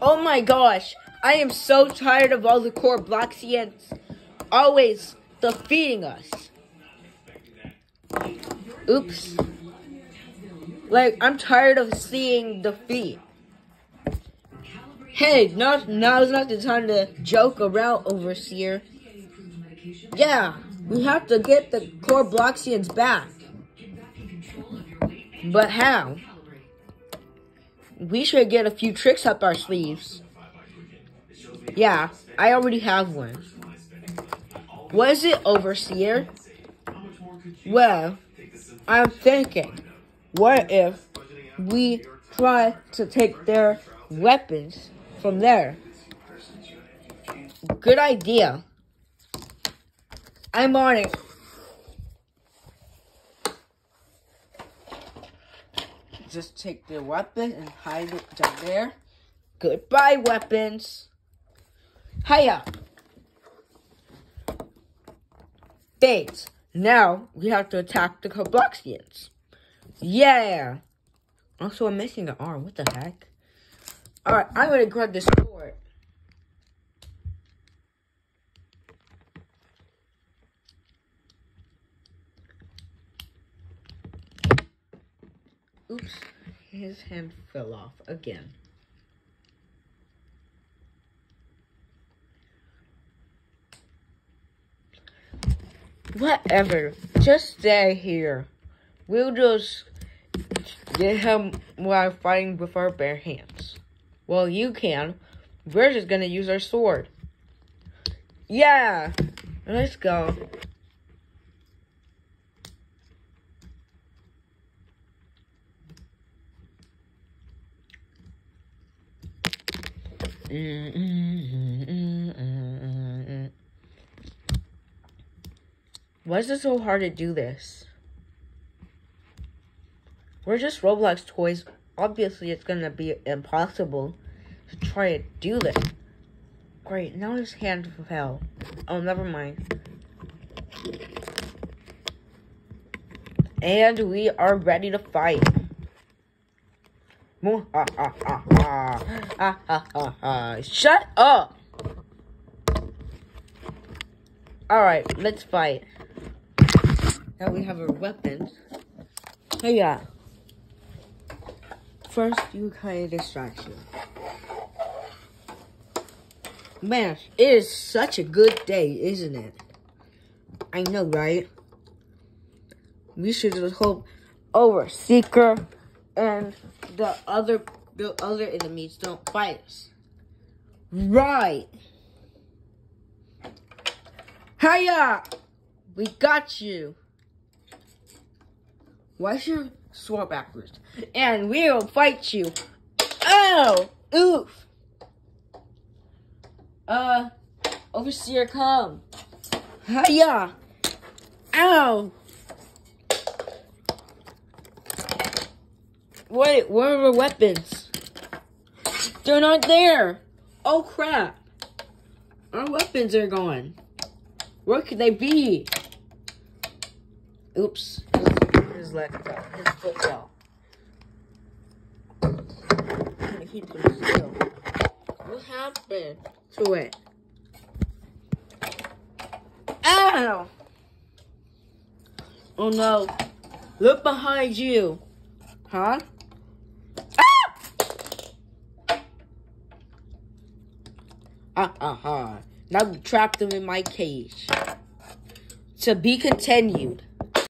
Oh my gosh, I am so tired of all the Korbloxians always defeating us. Oops. Like, I'm tired of seeing defeat. Hey, not, now's not the time to joke around, Overseer. Yeah, we have to get the Korbloxians back. But how? We should get a few tricks up our sleeves. Yeah, I already have one. What is it, Overseer? Well, I'm thinking, what if we try to take their weapons from there? Good idea. I'm on it. Just take the weapon and hide it down there. Goodbye, weapons. Hiya. Thanks. Now we have to attack the Korbloxians. Yeah. Also, I'm missing an arm. What the heck? Alright, I'm gonna grab this sword. Oops, his hand fell off again. Whatever, just stay here. We'll just get him while fighting with our bare hands. Well, you can. We're just gonna use our sword. Yeah, let's go. Why is it so hard to do this? We're just Roblox toys. Obviously, it's gonna be impossible to try to do this. Great, now his hand fell. Oh, never mind. And we are ready to fight. Ah, ah, ah, Shut up! Alright, let's fight. Now we have our weapons. Hey, yeah. First, you kind of distraction. Man, it is such a good day, isn't it? I know, right? We should just hope over Seeker and the other the other enemies don't fight us. Right. Hiya! We got you. Why's your sword backwards? And we'll fight you. Oh! Oof! Uh, Overseer, come. Hiya! Ow! Wait, where are the weapons? They're not there! Oh crap! Our weapons are gone. Where could they be? Oops. His leg fell. His foot fell. Keep them still. What happened to it? Ow! Oh no. Look behind you. Huh? Ah ah ah. Now you trapped them in my cage. To be continued.